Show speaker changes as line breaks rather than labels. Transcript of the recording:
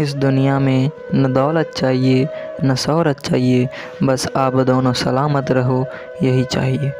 इस दुनिया में न दौलत चाहिए, न शहरत चाहिए, बस आप दोनों सलामत रहो, यही चाहिए।